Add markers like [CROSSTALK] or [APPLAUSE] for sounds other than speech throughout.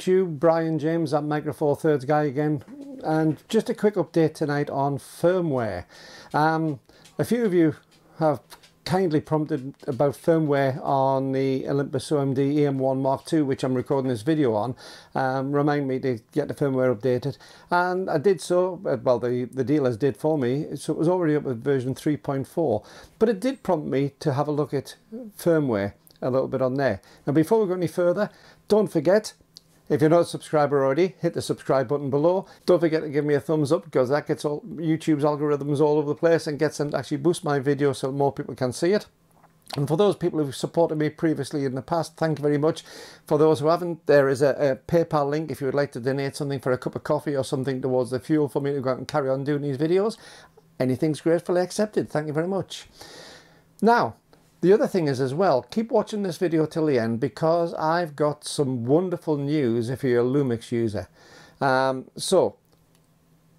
YouTube, Brian James at Micro Four Thirds guy again and just a quick update tonight on firmware. Um, a few of you have kindly prompted about firmware on the Olympus OMD EM1 Mark II which I'm recording this video on. Um, remind me to get the firmware updated and I did so, uh, well the, the dealers did for me, so it was already up with version 3.4 but it did prompt me to have a look at firmware a little bit on there. And before we go any further, don't forget if you're not a subscriber already, hit the subscribe button below. Don't forget to give me a thumbs up because that gets all YouTube's algorithms all over the place and gets them to actually boost my video so more people can see it. And for those people who've supported me previously in the past, thank you very much. For those who haven't, there is a, a, PayPal link if you would like to donate something for a cup of coffee or something towards the fuel for me to go out and carry on doing these videos. Anything's gratefully accepted. Thank you very much. Now, the other thing is as well, keep watching this video till the end because I've got some wonderful news if you're a Lumix user. Um, so,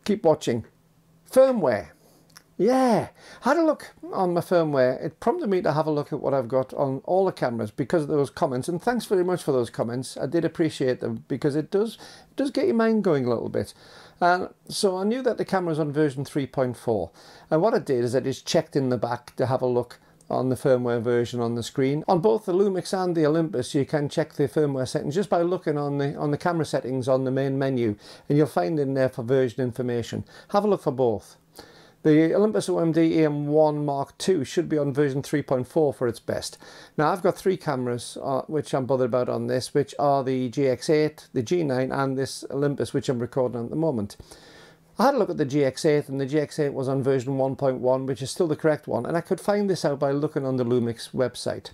keep watching. Firmware. Yeah, had a look on my firmware. It prompted me to have a look at what I've got on all the cameras because of those comments. And thanks very much for those comments. I did appreciate them because it does it does get your mind going a little bit. And so I knew that the camera was on version 3.4. And what I did is I just checked in the back to have a look on the firmware version on the screen. On both the Lumix and the Olympus you can check the firmware settings just by looking on the on the camera settings on the main menu and you'll find in there for version information. Have a look for both. The Olympus OMD EM1 Mark II should be on version 3.4 for its best. Now I've got three cameras uh, which I'm bothered about on this which are the GX8, the G9 and this Olympus which I'm recording at the moment. I had a look at the GX8 and the GX8 was on version 1.1 which is still the correct one and I could find this out by looking on the Lumix website.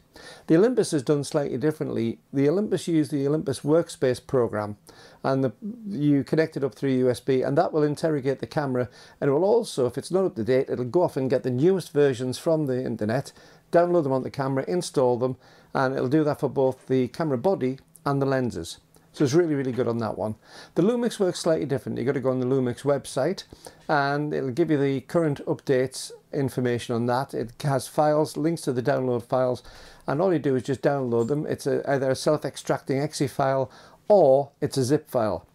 The Olympus is done slightly differently. The Olympus used the Olympus Workspace program and the, you connect it up through USB and that will interrogate the camera and it will also, if it's not up to date, it'll go off and get the newest versions from the internet, download them on the camera, install them and it'll do that for both the camera body and the lenses. So it's really, really good on that one. The Lumix works slightly different. You've got to go on the Lumix website and it'll give you the current updates information on that. It has files, links to the download files, and all you do is just download them. It's a, either a self-extracting exe file or it's a zip file.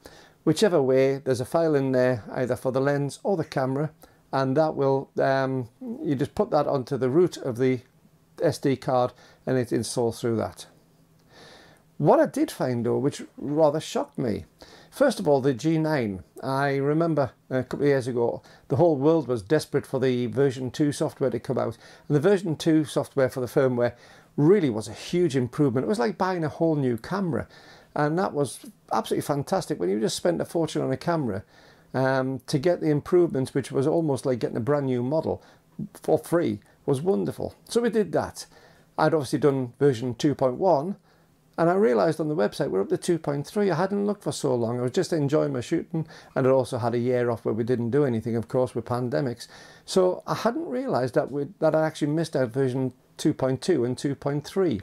Whichever way, there's a file in there either for the lens or the camera, and that will, um, you just put that onto the root of the SD card and it installs through that. What I did find though, which rather shocked me, first of all the G9. I remember a couple of years ago the whole world was desperate for the version 2 software to come out and the version 2 software for the firmware really was a huge improvement. It was like buying a whole new camera and that was absolutely fantastic when you just spent a fortune on a camera um, to get the improvements which was almost like getting a brand new model for free was wonderful. So we did that. I'd obviously done version 2.1 and I realised on the website we're up to 2.3. I hadn't looked for so long. I was just enjoying my shooting and I also had a year off where we didn't do anything, of course, with pandemics. So I hadn't realised that, we that I actually missed out version 2.2 and 2.3.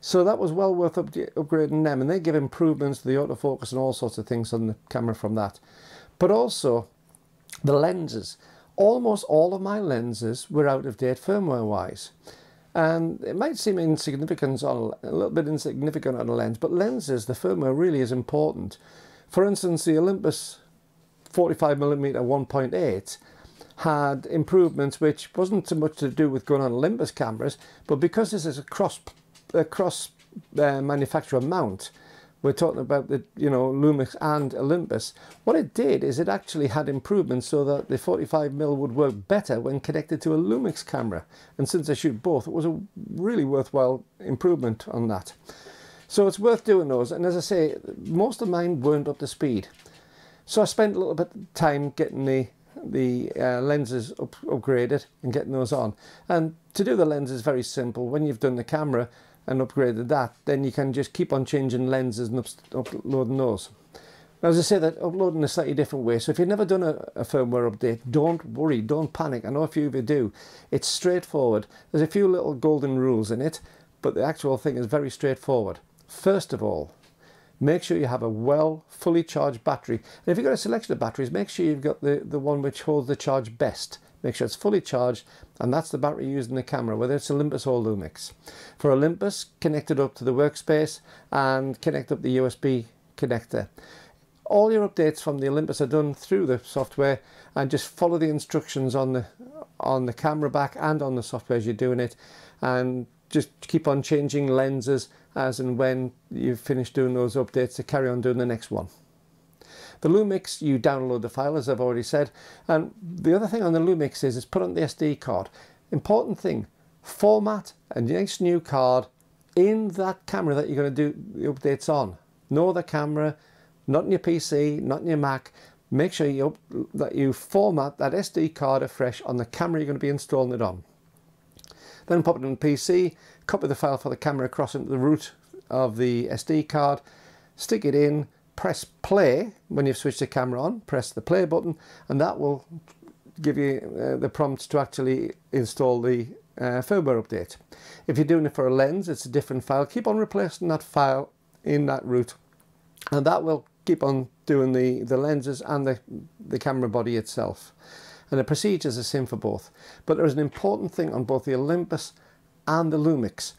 So that was well worth up upgrading them and they give improvements to the autofocus and all sorts of things on the camera from that. But also the lenses. Almost all of my lenses were out of date firmware wise. And it might seem insignificant on a little bit insignificant on a lens, but lenses, the firmware really is important. For instance, the Olympus 45mm 1.8 had improvements which wasn't so much to do with going on Olympus cameras, but because this is a cross a cross uh, manufacturer mount, we're talking about the you know Lumix and Olympus. What it did is it actually had improvements so that the 45mm would work better when connected to a Lumix camera. And since I shoot both, it was a really worthwhile improvement on that. So it's worth doing those. And as I say, most of mine weren't up to speed. So I spent a little bit of time getting the the uh, lenses up, upgraded and getting those on. And to do the lens is very simple. When you've done the camera, and upgraded that, then you can just keep on changing lenses and up uploading those. Now, as I say, that uploading a slightly different way. So if you've never done a, a, firmware update, don't worry, don't panic. I know a few of you do. It's straightforward. There's a few little golden rules in it, but the actual thing is very straightforward. First of all, make sure you have a well, fully charged battery. And if you've got a selection of batteries, make sure you've got the, the one which holds the charge best make sure it's fully charged, and that's the battery used in the camera, whether it's Olympus or Lumix. For Olympus, connect it up to the workspace and connect up the USB connector. All your updates from the Olympus are done through the software and just follow the instructions on the on the camera back and on the software as you're doing it and just keep on changing lenses as and when you've finished doing those updates to carry on doing the next one. The Lumix, you download the file as I've already said. And the other thing on the Lumix is, is put on the SD card. Important thing, format a nice new card in that camera that you're going to do the updates on. No other camera, not in your PC, not in your Mac. Make sure you, that you format that SD card afresh on the camera you're going to be installing it on. Then pop it on the PC, copy the file for the camera across into the root of the SD card, stick it in, press play when you've switched the camera on, press the play button, and that will give you uh, the prompt to actually install the uh, firmware update. If you're doing it for a lens, it's a different file. Keep on replacing that file in that root, and that will keep on doing the, the lenses and the, the camera body itself. And the procedure is the same for both. But there's an important thing on both the Olympus and the Lumix.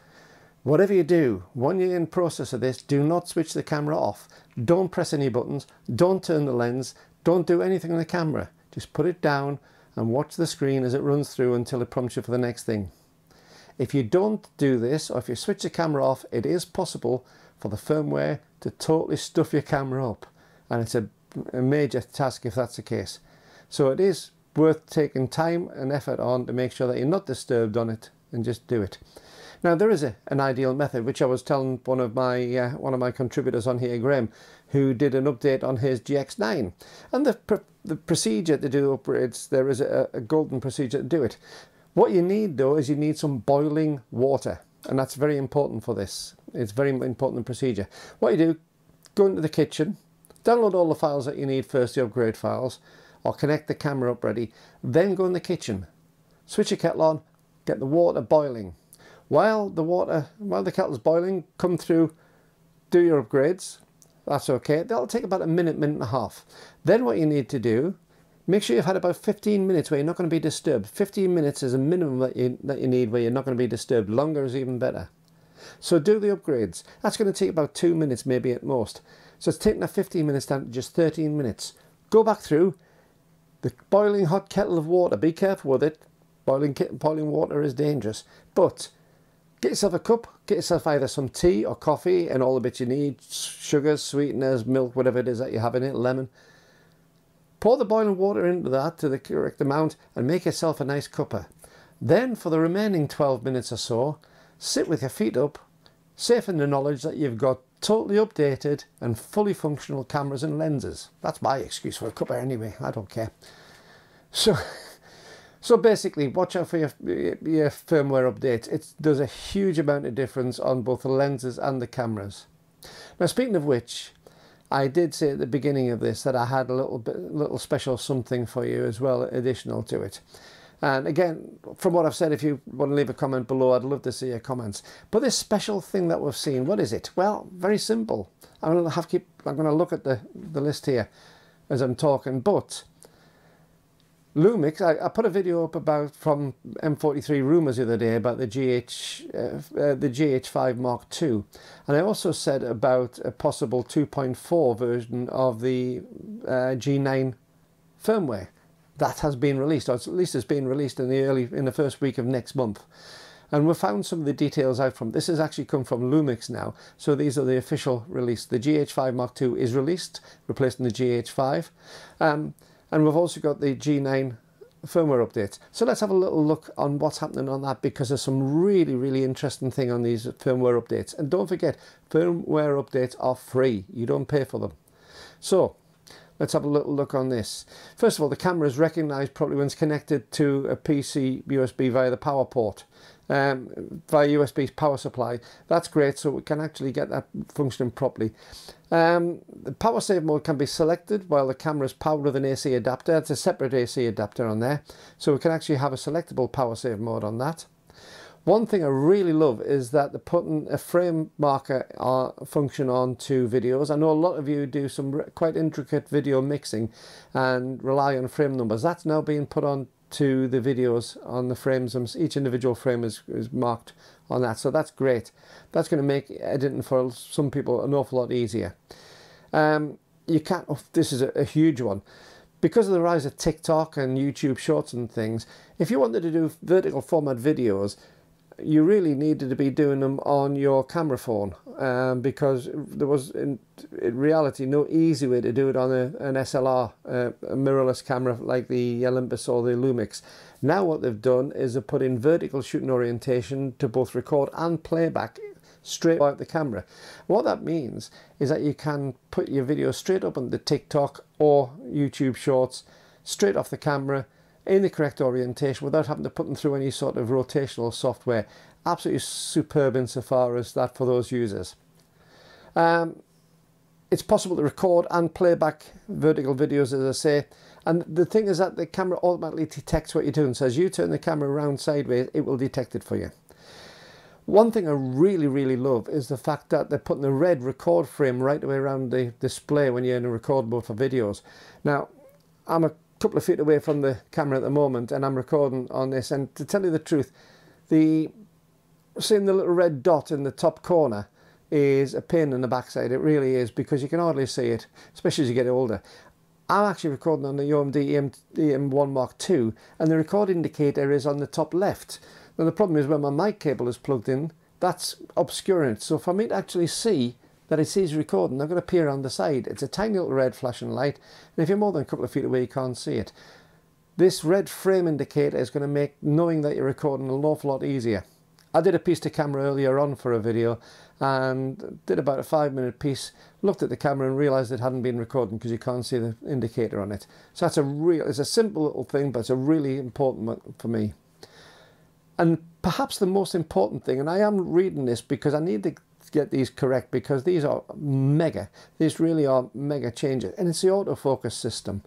Whatever you do, when you're in process of this, do not switch the camera off. Don't press any buttons, don't turn the lens, don't do anything on the camera. Just put it down and watch the screen as it runs through until it prompts you for the next thing. If you don't do this, or if you switch the camera off, it is possible for the firmware to totally stuff your camera up. And it's a, a major task if that's the case. So it is worth taking time and effort on to make sure that you're not disturbed on it and just do it. Now there is a, an ideal method which I was telling one of my uh, one of my contributors on here, Graham, who did an update on his GX9, and the pr the procedure to do upgrades there is a, a golden procedure to do it. What you need though is you need some boiling water, and that's very important for this. It's very important procedure. What you do, go into the kitchen, download all the files that you need first, the upgrade files, or connect the camera up ready, then go in the kitchen, switch your kettle on, get the water boiling while the water, while the kettle's boiling, come through, do your upgrades. That's okay. That'll take about a minute, minute and a half. Then what you need to do, make sure you've had about 15 minutes where you're not going to be disturbed. 15 minutes is a minimum that you, that you need where you're not going to be disturbed. Longer is even better. So do the upgrades. That's going to take about two minutes maybe at most. So it's taking that 15 minutes down to just 13 minutes. Go back through the boiling hot kettle of water. Be careful with it. Boiling, boiling water is dangerous. But Get yourself a cup, get yourself either some tea or coffee and all the bits you need, sugars, sweeteners, milk, whatever it is that you have in it, lemon. Pour the boiling water into that to the correct amount and make yourself a nice cuppa. Then for the remaining 12 minutes or so, sit with your feet up, safe in the knowledge that you've got totally updated and fully functional cameras and lenses. That's my excuse for a cuppa anyway, I don't care. So [LAUGHS] So basically, watch out for your, your firmware updates. It does a huge amount of difference on both the lenses and the cameras. Now, speaking of which, I did say at the beginning of this that I had a little bit, little special something for you as well, additional to it. And again, from what I've said, if you want to leave a comment below, I'd love to see your comments. But this special thing that we've seen, what is it? Well, very simple. I'm going to have keep. I'm going to look at the the list here as I'm talking, but Lumix, I, I, put a video up about from M43 Rumors the other day about the GH, uh, uh, the GH5 Mark II, and I also said about a possible 2.4 version of the uh, G9 firmware that has been released, or at least it's been released in the early in the first week of next month. And we found some of the details out from this has actually come from Lumix now. So these are the official release. The GH5 Mark II is released, replacing the GH5. Um, and we've also got the G9 firmware update. So let's have a little look on what's happening on that because there's some really, really interesting thing on these firmware updates. And don't forget, firmware updates are free. You don't pay for them. So let's have a little look on this. First of all, the camera is recognized properly when it's connected to a PC USB via the power port um, via USB power supply. That's great, so we can actually get that functioning properly. Um, the power save mode can be selected while the camera is powered with an AC adapter. It's a separate AC adapter on there, so we can actually have a selectable power save mode on that. One thing I really love is that they're putting a frame marker uh, function onto videos. I know a lot of you do some quite intricate video mixing and rely on frame numbers. That's now being put on to the videos on the frames. Each individual frame is, is marked on that. So that's great. That's going to make editing for some people an awful lot easier. Um, you can't, oh, this is a, a huge one. Because of the rise of TikTok and YouTube shorts and things, if you wanted to do vertical format videos, you really needed to be doing them on your camera phone um, because there was in, in, reality no easy way to do it on a, an SLR, uh, a mirrorless camera like the Olympus or the Lumix. Now what they've done is they put in vertical shooting orientation to both record and playback straight out the camera. What that means is that you can put your video straight up on the TikTok or YouTube Shorts straight off the camera in the correct orientation without having to put them through any sort of rotational software. Absolutely superb insofar as that for those users. Um, it's possible to record and play back vertical videos as I say and the thing is that the camera automatically detects what you're doing so as you turn the camera around sideways it will detect it for you. One thing I really really love is the fact that they're putting the red record frame right the way around the display when you're in a record mode for videos. Now I'm a couple of feet away from the camera at the moment and I'm recording on this and to tell you the truth the seeing the little red dot in the top corner is a pain in the backside it really is because you can hardly see it especially as you get older. I'm actually recording on the OMD EM, EM1 Mark II and the record indicator is on the top left. Now the problem is when my mic cable is plugged in that's obscuring it. So for me to actually see that it sees recording, they're going to appear on the side. It's a tiny little red flashing light, and if you're more than a couple of feet away, you can't see it. This red frame indicator is going to make knowing that you're recording an awful lot easier. I did a piece to camera earlier on for a video and did about a five minute piece, looked at the camera and realised it hadn't been recording because you can't see the indicator on it. So that's a real, it's a simple little thing, but it's a really important one for me. And perhaps the most important thing, and I am reading this because I need to get these correct because these are mega. These really are mega changes. And it's the autofocus system.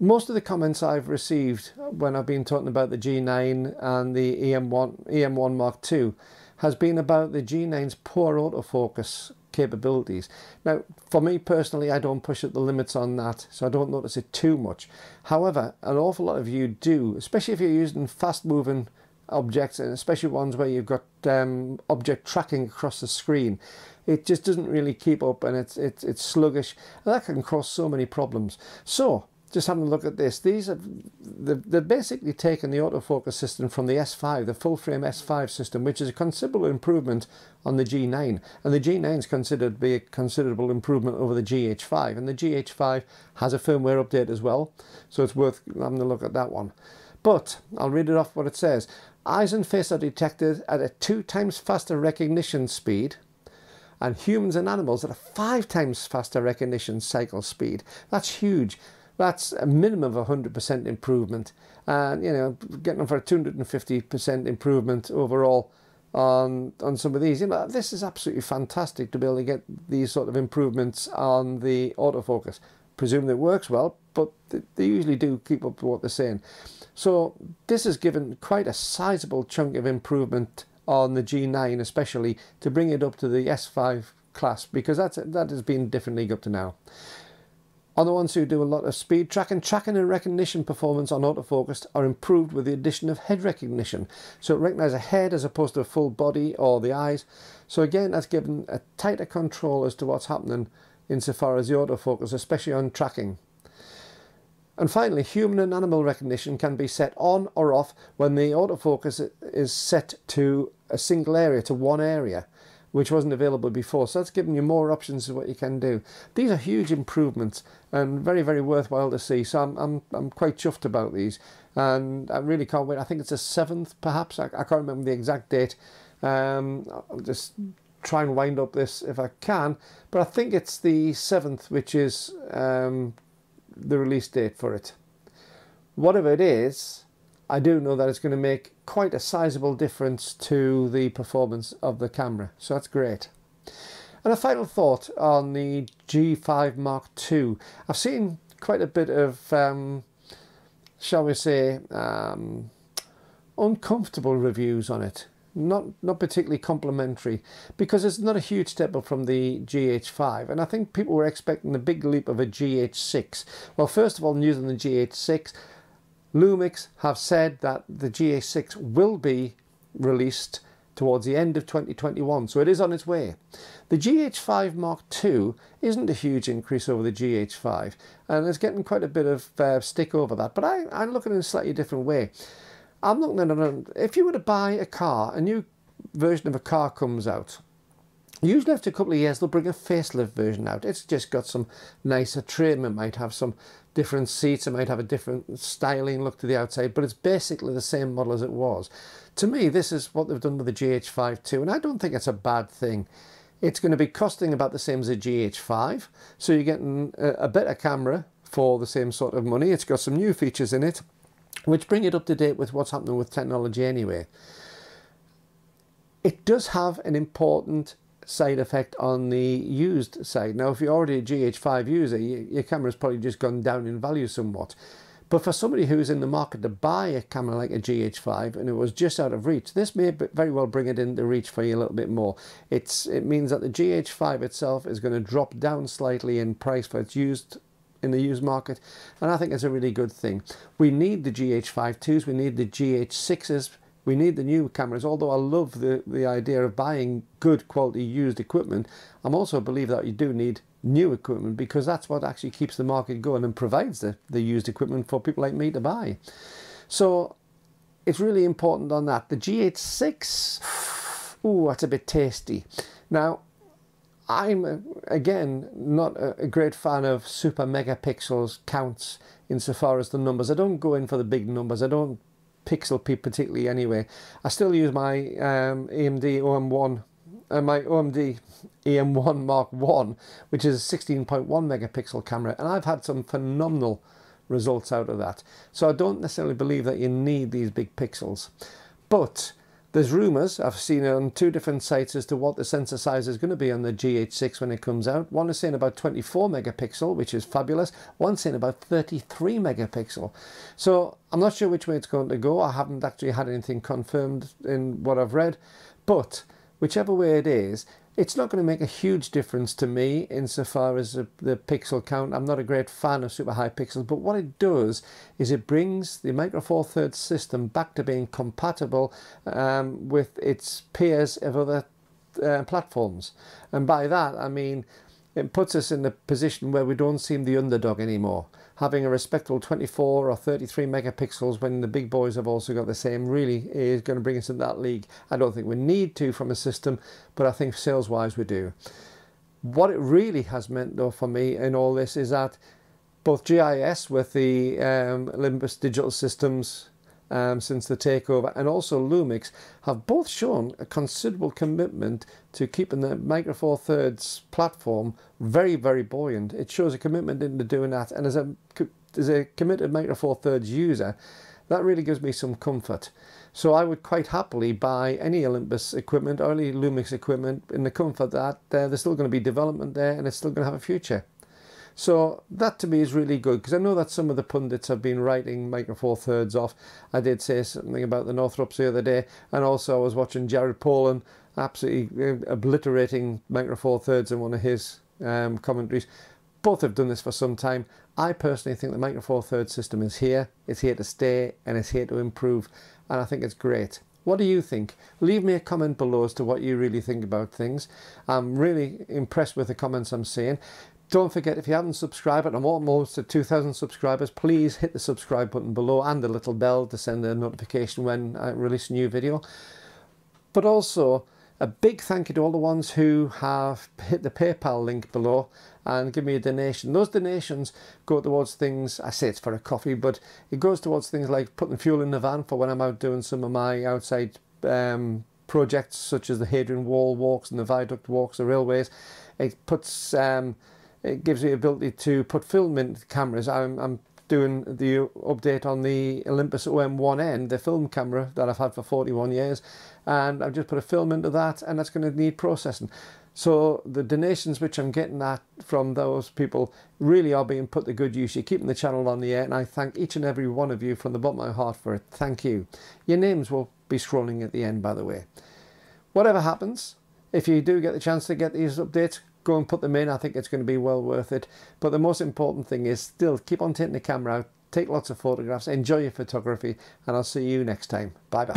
Most of the comments I've received when I've been talking about the G9 and the EM1, EM1 Mark II has been about the G9's poor autofocus capabilities. Now, for me personally, I don't push at the limits on that, so I don't notice it too much. However, an awful lot of you do, especially if you're using fast moving objects, and especially ones where you've got um, object tracking across the screen. It just doesn't really keep up and it's, it's, it's sluggish and that can cause so many problems. So just having a look at this, these are they've basically taken the autofocus system from the S5, the full frame S5 system, which is a considerable improvement on the G9. And the G9 is considered to be a considerable improvement over the GH5. And the GH5 has a firmware update as well, so it's worth having a look at that one. But I'll read it off what it says. Eyes and face are detected at a two times faster recognition speed and humans and animals at a five times faster recognition cycle speed. That's huge. That's a minimum of 100% improvement. And, you know, getting for a 250% improvement overall on on some of these. You know, this is absolutely fantastic to be able to get these sort of improvements on the autofocus. Presume it works well, but they usually do keep up with what they're saying. So this has given quite a sizable chunk of improvement on the G9 especially to bring it up to the S5 class because that's that has been different league up to now. On the ones who do a lot of speed tracking, tracking and recognition performance on autofocus are improved with the addition of head recognition. So it recognises a head as opposed to a full body or the eyes. So again, that's given a tighter control as to what's happening insofar as the autofocus, especially on tracking. And finally, human and animal recognition can be set on or off when the autofocus is set to a single area, to one area, which wasn't available before. So that's giving you more options of what you can do. These are huge improvements and very, very worthwhile to see. So I'm, I'm, I'm quite chuffed about these and I really can't wait. I think it's the 7th perhaps. I, I can't remember the exact date. Um, I'll just try and wind up this if I can. But I think it's the 7th, which is um, the release date for it. Whatever it is, I do know that it's going to make quite a sizable difference to the performance of the camera. So that's great. And a final thought on the G5 Mark II. I've seen quite a bit of, um, shall we say, um, uncomfortable reviews on it not not particularly complimentary because it's not a huge step up from the GH5 and I think people were expecting the big leap of a GH6 well first of all news on the GH6 Lumix have said that the GH6 will be released towards the end of 2021, so it is on its way. The GH5 Mark II isn't a huge increase over the GH5, and it's getting quite a bit of uh, stick over that, but I, I'm looking in a slightly different way. I'm looking at if you were to buy a car, a new version of a car comes out, Usually after a couple of years they'll bring a facelift version out. It's just got some nicer trim, it might have some different seats, it might have a different styling look to the outside, but it's basically the same model as it was. To me, this is what they've done with the GH5 too, and I don't think it's a bad thing. It's going to be costing about the same as a GH5, so you're getting a better camera for the same sort of money. It's got some new features in it, which bring it up to date with what's happening with technology anyway. It does have an important side effect on the used side. Now, if you're already a GH5 user, your camera's probably just gone down in value somewhat. But for somebody who's in the market to buy a camera like a GH5 and it was just out of reach, this may very well bring it into reach for you a little bit more. It's It means that the GH5 itself is going to drop down slightly in price for its used in the used market and I think it's a really good thing. We need the GH5 we need the GH6s we need the new cameras. Although I love the, the idea of buying good quality used equipment, I'm also believe that you do need new equipment because that's what actually keeps the market going and provides the, the used equipment for people like me to buy. So it's really important on that. The GH6, ooh, that's a bit tasty. Now, I'm, again, not a, great fan of super megapixels counts insofar as the numbers. I don't go in for the big numbers. I don't pixel peep particularly anyway. I still use my um, AMD OM1 uh, my OMD EM1 Mark 1 which is a 16.1 megapixel camera and I've had some phenomenal results out of that. So I don't necessarily believe that you need these big pixels. But there's rumours, I've seen it on two different sites as to what the sensor size is going to be on the GH6 when it comes out. One is saying about 24 megapixel, which is fabulous. One saying about 33 megapixel. So I'm not sure which way it's going to go. I haven't actually had anything confirmed in what I've read. But whichever way it is, it's not going to make a huge difference to me insofar as the, the, pixel count. I'm not a great fan of super high pixels, but what it does is it brings the Micro Four Thirds system back to being compatible um, with its peers of other uh, platforms. And by that, I mean, it puts us in a position where we don't seem the underdog anymore having a respectable 24 or 33 megapixels when the big boys have also got the same really is going to bring us in that league. I don't think we need to from a system, but I think sales wise we do. What it really has meant though for me in all this is that both GIS with the um, Olympus Digital Systems um, since the takeover and also Lumix have both shown a considerable commitment to keeping the Micro Four Thirds platform very, very buoyant. It shows a commitment into doing that. And as a, as a committed Micro Four Thirds user, that really gives me some comfort. So I would quite happily buy any Olympus equipment or any Lumix equipment in the comfort that uh, there's still going to be development there and it's still going to have a future. So that to me is really good because I know that some of the pundits have been writing Micro Four Thirds off. I did say something about the Northrups the other day, and also I was watching Jared Polin absolutely uh, obliterating Micro Four Thirds in one of his um, commentaries. Both have done this for some time. I personally think the Micro Four Thirds system is here, it's here to stay, and it's here to improve, and I think it's great. What do you think? Leave me a comment below as to what you really think about things. I'm really impressed with the comments I'm seeing. Don't forget, if you haven't subscribed, and I'm almost at 2,000 subscribers, please hit the subscribe button below and the little bell to send a notification when I release a new video. But also, a big thank you to all the ones who have hit the PayPal link below and give me a donation. Those donations go towards things, I say it's for a coffee, but it goes towards things like putting fuel in the van for when I'm out doing some of my outside um, projects, such as the Hadrian Wall walks and the viaduct walks, the railways. It puts um, it gives me the ability to put film into cameras. I'm, I'm doing the update on the Olympus OM1N, the film camera that I've had for 41 years, and I've just put a film into that, and that's going to need processing. So the donations which I'm getting at from those people really are being put to good use. You're keeping the channel on the air, and I thank each and every one of you from the bottom of my heart for it. Thank you. Your names will be scrolling at the end, by the way. Whatever happens, if you do get the chance to get these updates, go and put them in. I think it's going to be well worth it. But the most important thing is still keep on taking the camera out, take lots of photographs, enjoy your photography, and I'll see you next time. Bye bye.